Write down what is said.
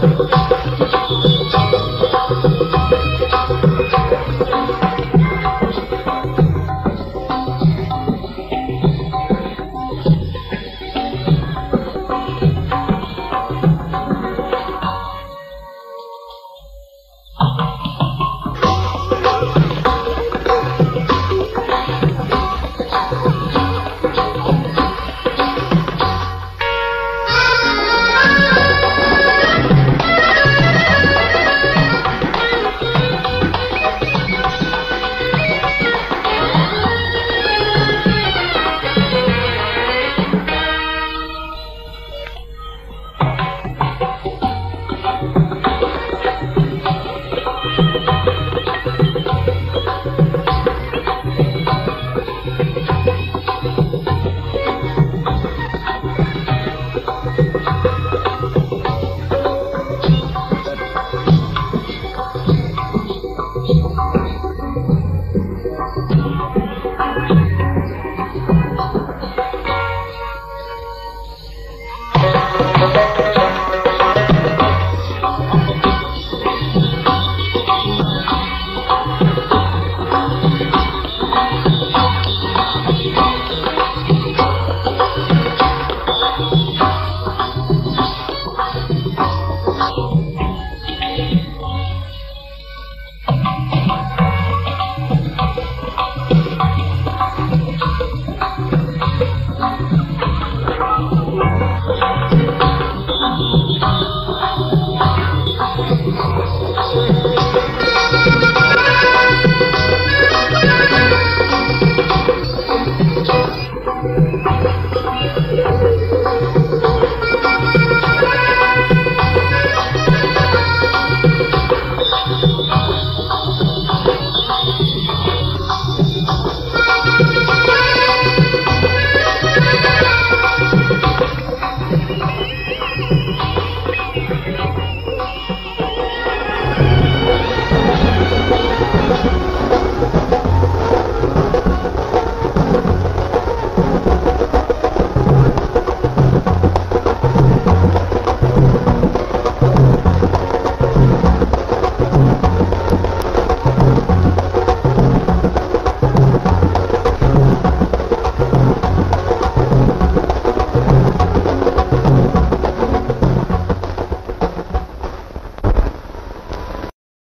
はい。